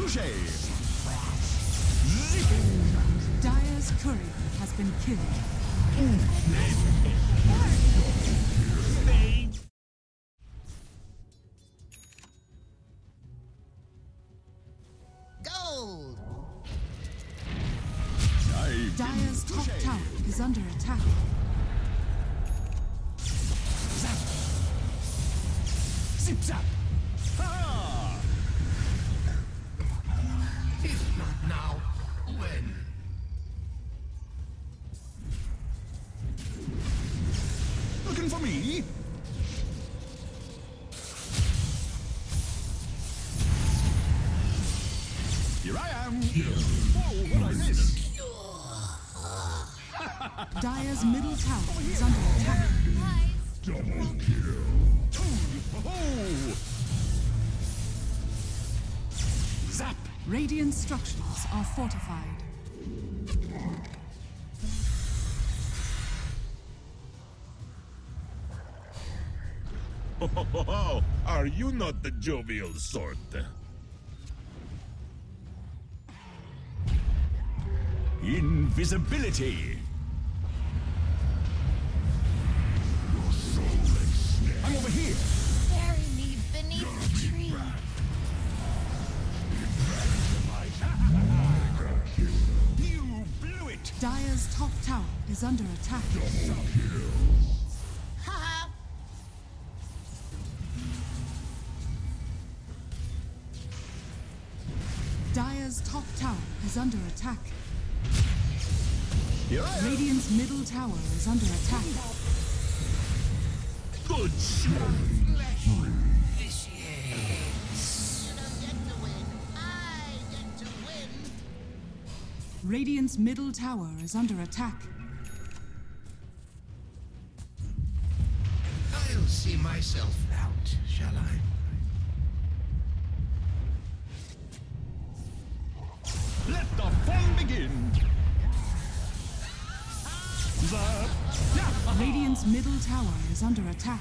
Touche! Dire's courier has been killed. Gold! Dire's top Touche! tower is under attack. Zap! Zip zap! Am! Whoa, what I miss? Dire's middle tower is under attack. Oh! Zap! Radiant structures are fortified. Oh, are you not the jovial sort? Invisibility! I'm over here! Bury me beneath the tree. You blew it! Dire's top tower is under attack. Haha! Dire's top tower is under attack. Radiant's middle tower is under attack. Good shot. You don't get to win. I get to win. Radiant's middle tower is under attack. Radiant's middle tower is under attack.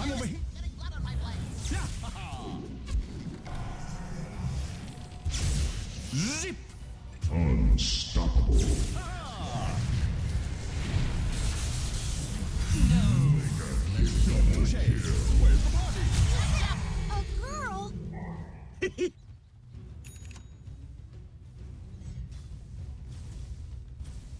I'm over here! Getting blood on my. Zip! Unstoppable. Touche! Where's the party? A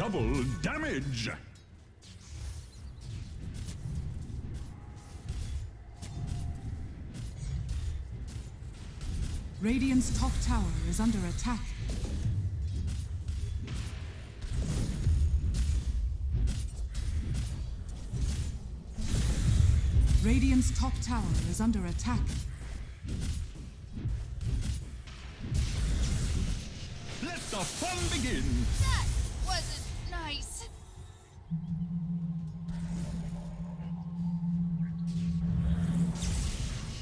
Double damage! Radiant's top tower is under attack. Radiant's top tower is under attack. Let the fun begin! That wasn't nice.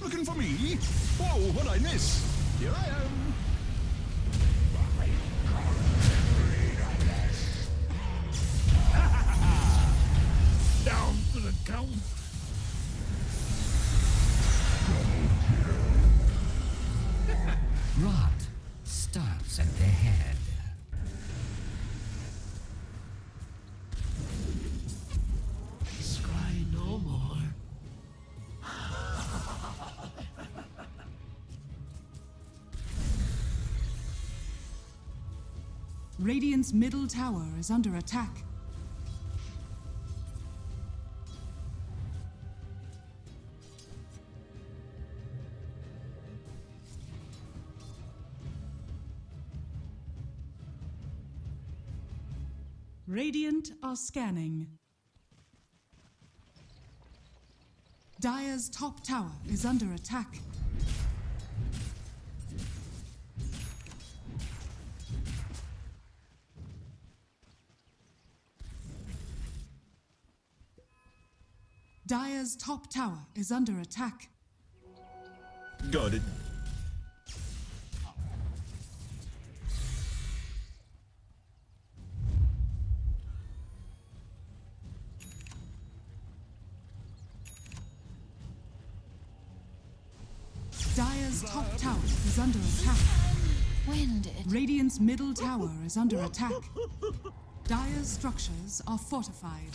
Looking for me? Whoa, what I miss? Here I am! Down for the count. Radiant's middle tower is under attack. Radiant are scanning. Dire's top tower is under attack. Dire's top tower is under attack. Got it. Dire's top tower is under attack. When did? Radiant's middle tower is under attack. Dire's structures are fortified.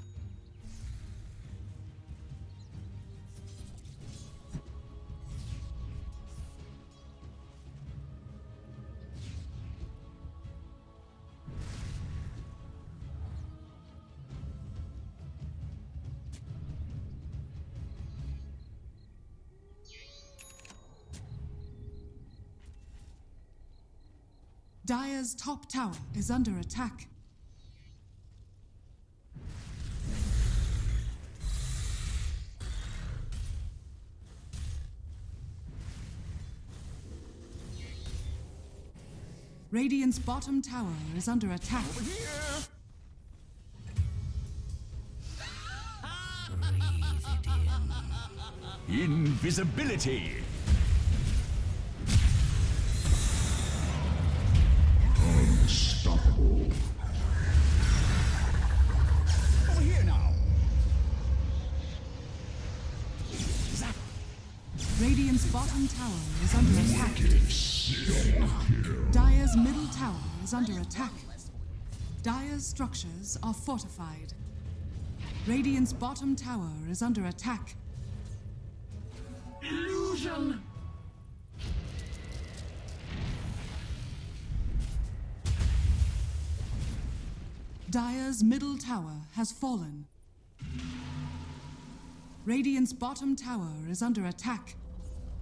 Dire's top tower is under attack. Radiant's bottom tower is under attack. Breathe it in. Invisibility. Radiant's bottom tower is under attack. Dire's middle tower is under attack. Dire's structures are fortified. Radiant's bottom tower is under attack. Illusion! Dire's middle tower has fallen. Radiant's bottom tower is under attack.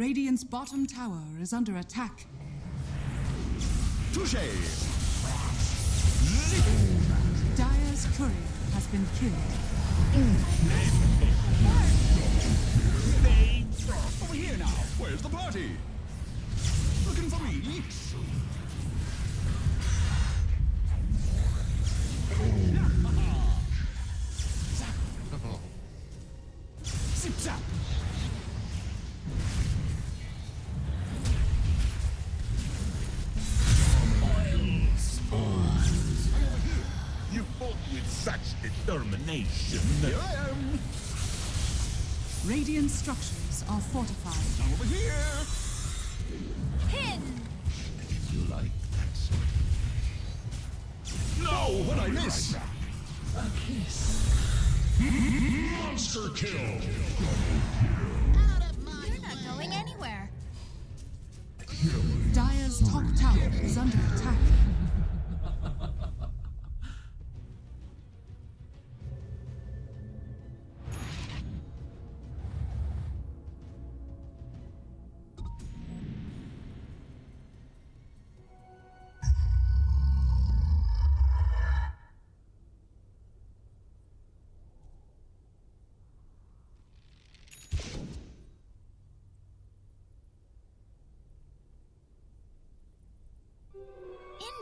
Radiant's bottom tower is under attack. Touche. Dire's courier has been killed. Over here now. Where's the party? Looking for me? Here I am. Radiant structures are fortified. I'm over here. Pin. You like that sort No, what I miss? Right A kiss. Monster kill! Out of my You're not going anywhere. Dire's top tower is under attack.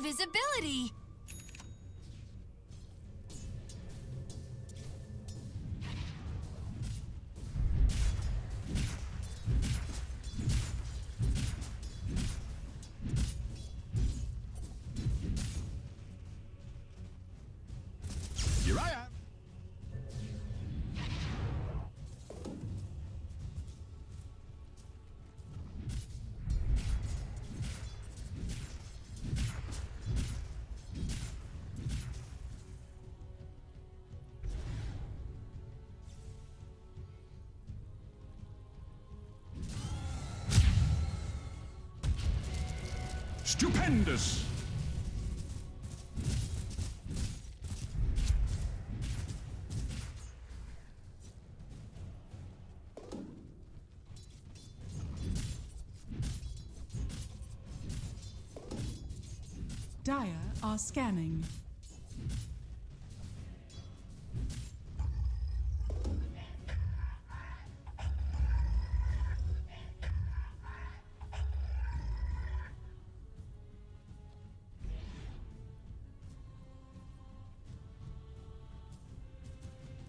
invisibility. Here I am. Stupendous! Dire are scanning.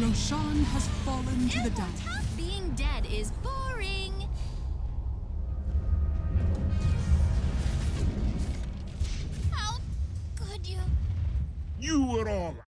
Roshan has fallen to the dust. Being dead is boring.